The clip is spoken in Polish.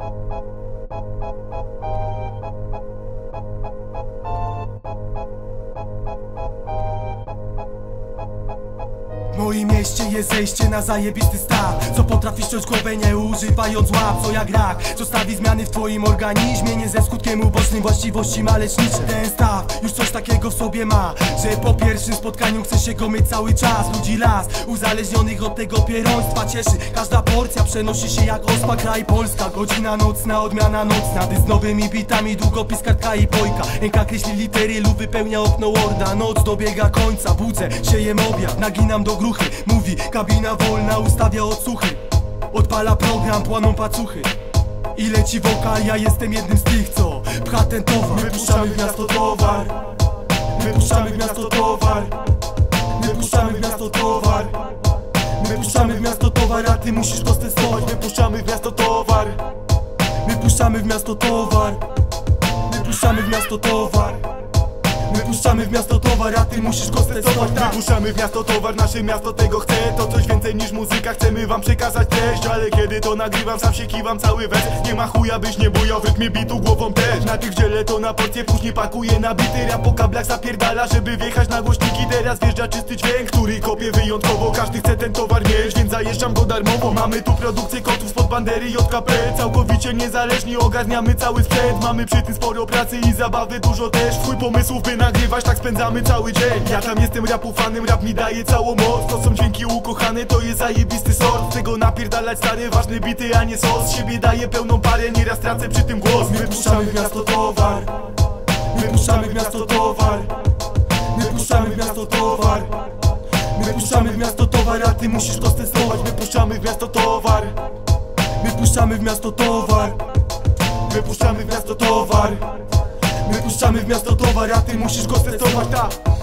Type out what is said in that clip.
Thank you. W moim mieście jest zejście na zajebisty staw Co potrafi ściąć głowę nie używając łap Co jak rak, co stawi zmiany w twoim organizmie Nie ze skutkiem ubocznym właściwości ma lecznicze Ten staw już coś takiego w sobie ma Że po pierwszym spotkaniu chce się go mieć cały czas. Ludzi las, uzależnionych od tego pieroństwa cieszy. Każda porcja przenosi się jak ospa kraj Polska. Godzina nocna, odmiana nocna Ty z nowymi bitami, długopis, kartka i bojka. Ręka kreśli litery lub wypełnia okno Worda. Noc dobiega końca, budzę się jem obiad Naginam do gruchy, mówi kabina wolna Ustawia odsłuchy, odpala program, płaną pacuchy. I leci wokal, ja jestem jednym z tych, co pcha ten towar. My puszczamy w miasto towar. My puszczamy w miasto towar. My puszczamy w miasto towar. My puszczamy w miasto towar, a ty musisz to testować. My puszczamy w miasto towar. My puszczamy w miasto towar. My puszczamy w miasto towar My puszczamy w miasto towar, a ty musisz go testować tak. Puszczamy w miasto towar, nasze miasto tego chce. To coś więcej niż muzyka, chcemy wam przekazać treść. Ale kiedy to nagrywam, sam się kiwam cały wers. Nie ma chuja, byś nie bujał w bitu głową też. Na tych dzielę to na porcję, później pakuję na bity. Rap po kablach zapierdala, żeby wjechać na głośniki. Teraz wjeżdża czysty dźwięk, który kopie wyjątkowo. Każdy chce ten towar mieć, więc zajeżdżam go darmowo. Mamy tu produkcję kotów spod bandery JKP Całkowicie niezależni, ogarniamy cały sprzęt. Mamy przy tym sporo pracy i zabawy dużo też. Twój pomysłów by nagrywać, tak spędzamy cały dzień. Ja tam jestem rapu fanem, rap mi daje całą moc. To są dźwięki ukochane, to jest zajebisty sort. Z tego napierdalać stare, ważne bity, a nie sos. Siebie daję pełną parę, nieraz tracę przy tym głos. My puszczamy w miasto towar. My puszczamy w miasto towar. My puszczamy w miasto towar. My puszczamy w miasto towar, a ty musisz to testować. My puszczamy w miasto towar. My puszczamy w miasto towar. My puszczamy w miasto towar My puszczamy w miasto towar, a ty musisz go testować tak